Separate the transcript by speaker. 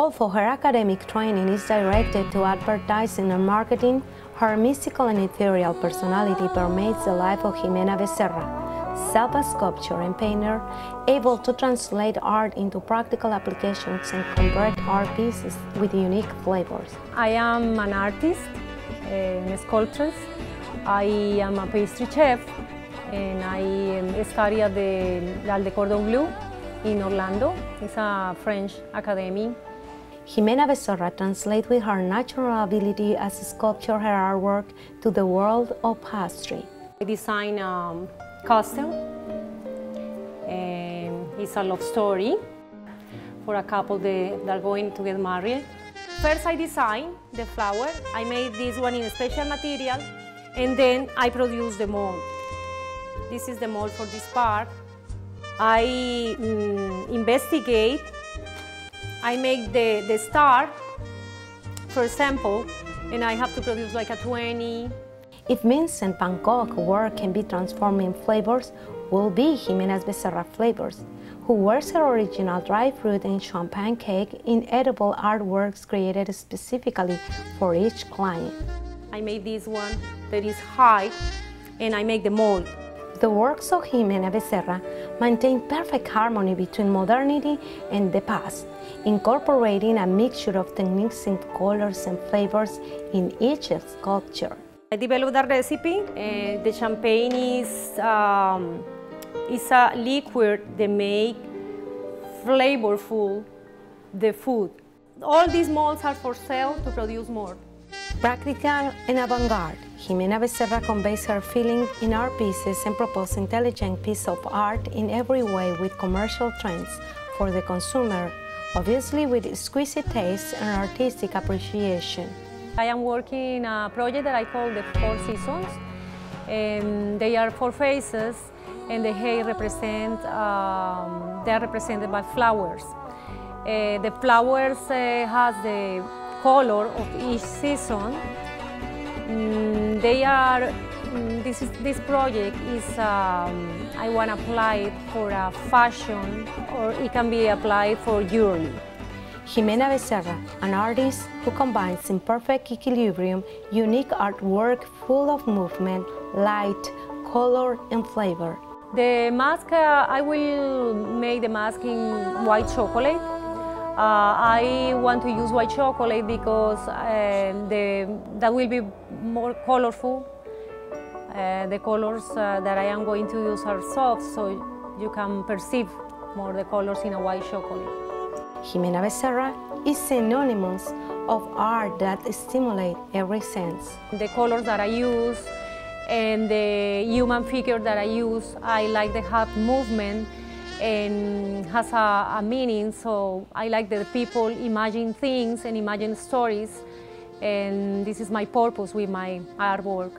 Speaker 1: Although her academic training is directed to advertising and marketing, her mystical and ethereal personality permeates the life of Jimena Becerra, self-sculptor and painter, able to translate art into practical applications and convert art pieces with unique flavors.
Speaker 2: I am an artist, eh, a sculptress. I am a pastry chef and I study at the Real de Cordon Bleu in Orlando. It's a French academy.
Speaker 1: Jimena Becerra translates with her natural ability as a sculptor her artwork to the world of pastry.
Speaker 2: I design a costume and it's a love story for a couple that are going to get married. First I design the flower. I made this one in a special material and then I produce the mold. This is the mold for this part. I mm, investigate, I make the, the star, for example, and I have to produce like a 20.
Speaker 1: If Vincent van Gogh work can be transformed in flavors, will be Jimena Becerra Flavors, who wears her original dry fruit and champagne cake in edible artworks created specifically for each client.
Speaker 2: I made this one that is high and I make the mold.
Speaker 1: The works of Jimena Becerra maintain perfect harmony between modernity and the past, incorporating a mixture of techniques and colors and flavors in each sculpture.
Speaker 2: I developed a recipe. Uh, the champagne is, um, is a liquid that make flavorful the food. All these molds are for sale to produce more.
Speaker 1: Practical and avant-garde, Jimena Becerra conveys her feeling in art pieces and proposes intelligent piece of art in every way with commercial trends for the consumer, obviously with exquisite taste and artistic appreciation.
Speaker 2: I am working in a project that I call the Four Seasons. And they are four faces and the represent, um, they are represented by flowers. Uh, the flowers uh, has the color of each season. Mm, they are, mm, this, is, this project is, um, I want to apply it for a fashion or it can be applied for jewelry.
Speaker 1: Jimena Becerra, an artist who combines in perfect equilibrium unique artwork full of movement, light, color and flavor.
Speaker 2: The mask, uh, I will make the mask in white chocolate. Uh, I want to use white chocolate because uh, the, that will be more colorful. Uh, the colors uh, that I am going to use are soft, so you can perceive more the colors in a white chocolate.
Speaker 1: Jimena Becerra is synonymous of art that stimulate every sense.
Speaker 2: The colors that I use and the human figure that I use, I like the half movement and has a, a, meaning. So I like that people imagine things and imagine stories. And this is my purpose with my artwork.